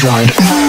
dried.